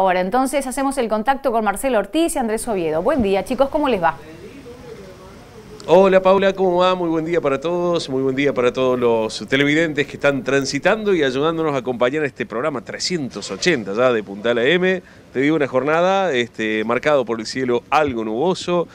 Ahora, entonces hacemos el contacto con Marcelo Ortiz y Andrés Oviedo. Buen día, chicos, ¿cómo les va? Hola Paula, ¿cómo va? Muy buen día para todos, muy buen día para todos los televidentes que están transitando y ayudándonos a acompañar este programa 380 ya de Puntal M. Te digo una jornada este, marcado por el cielo algo nuboso,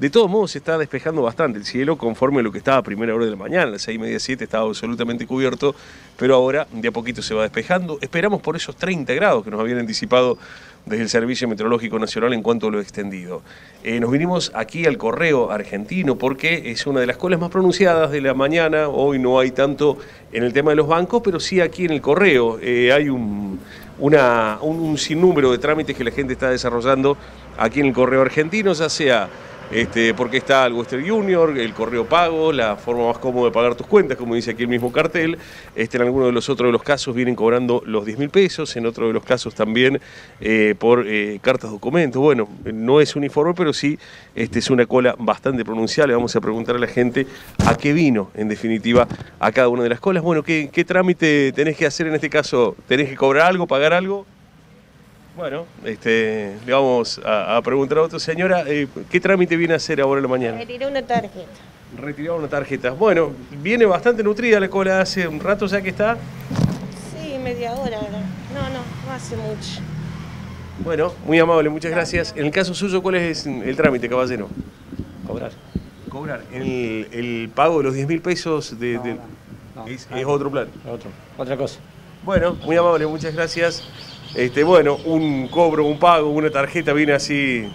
de todos modos se está despejando bastante el cielo conforme a lo que estaba a primera hora de la mañana, a las 6 y media, 7 estaba absolutamente cubierto, pero ahora de a poquito se va despejando. Esperamos por esos 30 grados que nos habían anticipado desde el Servicio Meteorológico Nacional en cuanto a lo extendido. Eh, nos vinimos aquí al correo argentino porque es una de las colas más pronunciadas de la mañana. Hoy no hay tanto en el tema de los bancos, pero sí aquí en el correo. Eh, hay un, una, un sinnúmero de trámites que la gente está desarrollando aquí en el correo argentino, ya sea este, porque está el Western Junior, el correo pago, la forma más cómoda de pagar tus cuentas, como dice aquí el mismo cartel. Este, en algunos de los otros de los casos vienen cobrando los 10 mil pesos, en otro de los casos también eh, por eh, cartas documentos. Bueno, no es uniforme, pero sí este, es una cola bastante pronunciada. Le vamos a preguntar a la gente a qué vino, en definitiva, a cada una de las colas. Bueno, ¿qué, qué trámite tenés que hacer en este caso? ¿Tenés que cobrar algo, pagar algo? Bueno, este, le vamos a, preguntar a otra señora, eh, ¿qué trámite viene a hacer ahora en la mañana? Retirar una tarjeta. Retirar una tarjeta. Bueno, viene bastante nutrida la cola, hace un rato ya que está. Sí, media hora No, no, no hace mucho. Bueno, muy amable, muchas gracias. En el caso suyo, ¿cuál es el trámite, caballero? Cobrar. Cobrar. El, pago de los 10 mil pesos de, es, es, otro plan. Otro, otra cosa. Bueno, muy amable, muchas gracias. Este, bueno, un cobro, un pago, una tarjeta viene así.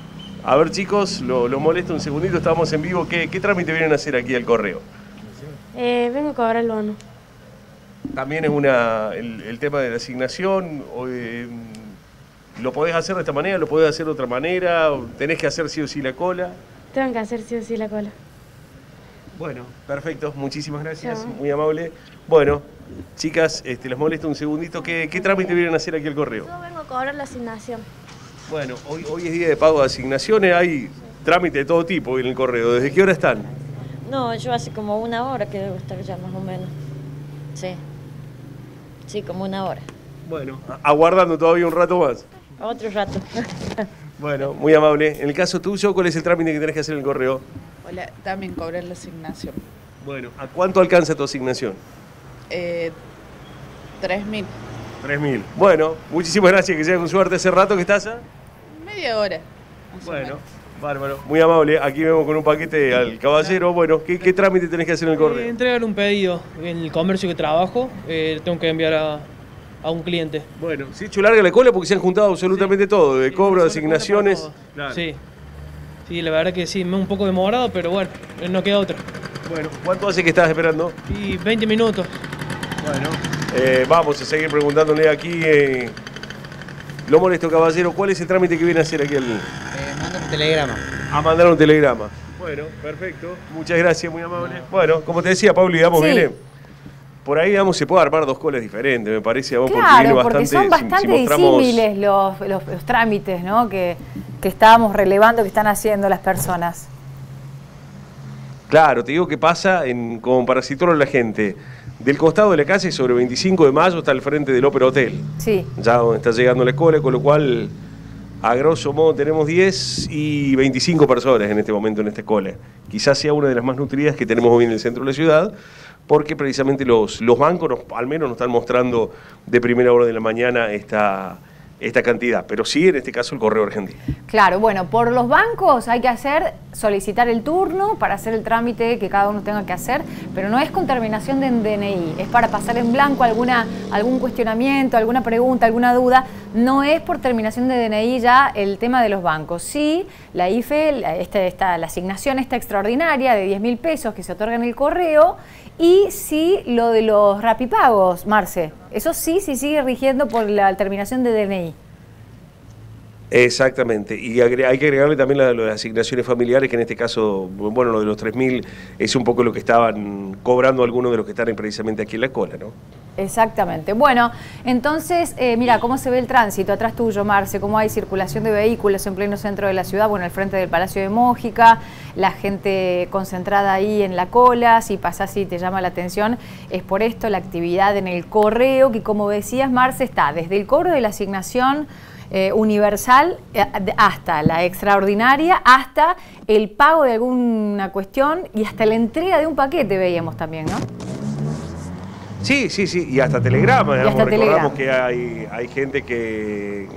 A ver chicos, lo, molesto un segundito, estamos en vivo. ¿Qué, trámite vienen a hacer aquí al correo? Eh, vengo a cobrar el bono. También es una, el, tema de la asignación. Eh, ¿Lo podés hacer de esta manera? ¿Lo podés hacer de otra manera? ¿Tenés que hacer sí o sí la cola? Tengo que hacer sí o sí la cola. Bueno, perfecto, muchísimas gracias, muy amable. Bueno, chicas, este, les molesto un segundito. ¿Qué, trámite vienen a hacer aquí al correo? Yo vengo a cobrar la asignación. Bueno, hoy, hoy es día de pago de asignaciones, hay trámite de todo tipo en el correo. ¿Desde qué hora están? No, yo hace como una hora que debo estar ya más o menos. Sí. Sí, como una hora. Bueno, aguardando todavía un rato más. Otro rato. bueno, muy amable. En el caso tuyo, ¿cuál es el trámite que tenés que hacer en el correo? Hola, también cobrar la asignación. Bueno, ¿a cuánto alcanza tu asignación? Eh, 3.000. 3.000. Bueno, muchísimas gracias, que sea con suerte. ¿Hace rato que estás? ¿eh? Media hora. Bueno, bárbaro. Muy amable. Aquí vemos con un paquete al caballero. Bueno, ¿qué, trámite tenés que hacer en el correo? Eh, entregar un pedido en el comercio que trabajo. Eh, tengo que enviar a, a un cliente. Bueno, se ha hecho larga la cola porque se han juntado absolutamente todo, de cobro, de asignaciones. Sí. Sí, la verdad que sí, me un poco demorado, pero bueno, no queda otra. Bueno, ¿cuánto hace que estás esperando? Y 20 minutos. Bueno, eh, vamos a seguir preguntándole aquí. Eh, lo molesto, caballero, ¿cuál es el trámite que viene a hacer aquí al eh, mandar un telegrama. A mandar un telegrama. Bueno, perfecto. Muchas gracias, muy amable. Bueno, como te decía, Pablo, digamos, viene. Por ahí, digamos, se puede armar dos colas diferentes, me parece, vos, claro, porque, son bastante disímiles los, los, trámites, ¿no? Que, que estábamos relevando que están haciendo las personas. Claro, te digo que pasa, en, como para situarlo la gente, del costado de la calle sobre 25 de mayo está el frente del Opera Hotel. Sí. Ya donde está llegando la escuela, con lo cual a grosso modo tenemos 10 y 25 personas en este momento en esta escuela. Quizás sea una de las más nutridas que tenemos hoy en el centro de la ciudad, porque precisamente los, los bancos al menos nos están mostrando de primera hora de la mañana esta esta cantidad, pero sí en este caso el correo argentino. Claro, bueno, por los bancos hay que hacer, solicitar el turno para hacer el trámite que cada uno tenga que hacer, pero no es con terminación de DNI, es para pasar en blanco alguna, algún cuestionamiento, alguna pregunta, alguna duda, no es por terminación de DNI ya el tema de los bancos. Sí, la IFE, esta, la asignación esta extraordinaria de 10 mil pesos que se otorga en el correo y sí lo de los rapipagos, Marce. Eso sí, sí sigue rigiendo por la terminación de DNI. Exactamente, y hay que agregarle también las asignaciones familiares, que en este caso, bueno, lo de los 3.000 es un poco lo que estaban cobrando algunos de los que están precisamente aquí en la cola, ¿no? Exactamente. Bueno, entonces, eh, mira, cómo se ve el tránsito atrás tuyo, Marce, cómo hay circulación de vehículos en pleno centro de la ciudad, bueno, al frente del Palacio de Mójica, la gente concentrada ahí en la cola, si pasás y te llama la atención, es por esto la actividad en el correo, que como decías, Marce, está desde el cobro de la asignación eh, universal eh, hasta la extraordinaria, hasta el pago de alguna cuestión y hasta la entrega de un paquete veíamos también, ¿no? Sí, sí, sí, y hasta telegrama, digamos, hasta recordamos que hay, hay gente que,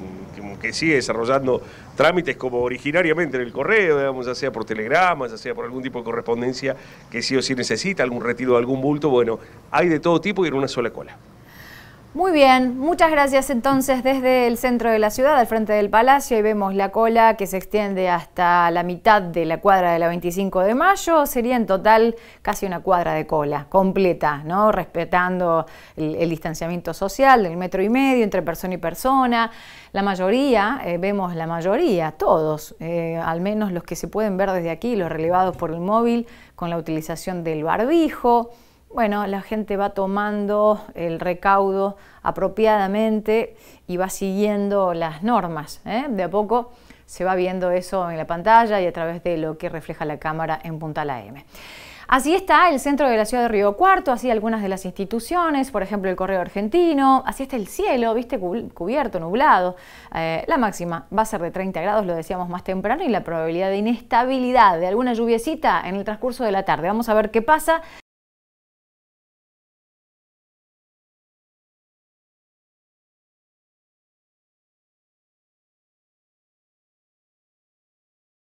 que, sigue desarrollando trámites como originariamente en el correo, digamos, ya sea por telegrama, ya sea por algún tipo de correspondencia que sí o sí necesita, algún retiro de algún bulto, bueno, hay de todo tipo y en una sola cola. Muy bien, muchas gracias entonces desde el centro de la ciudad, al frente del palacio, ahí vemos la cola que se extiende hasta la mitad de la cuadra de la 25 de mayo, sería en total casi una cuadra de cola completa, ¿no? Respetando el, el distanciamiento social del metro y medio entre persona y persona. La mayoría, eh, vemos la mayoría, todos, eh, al menos los que se pueden ver desde aquí, los relevados por el móvil, con la utilización del barbijo. Bueno, la gente va tomando el recaudo apropiadamente y va siguiendo las normas. ¿eh? De a poco se va viendo eso en la pantalla y a través de lo que refleja la cámara en Punta La M. Así está el centro de la ciudad de Río Cuarto, así algunas de las instituciones, por ejemplo el Correo Argentino, así está el cielo, viste, Cu- cubierto, nublado. Eh, la máxima va a ser de 30 grados, lo decíamos más temprano, y la probabilidad de inestabilidad de alguna lluviecita en el transcurso de la tarde. Vamos a ver qué pasa.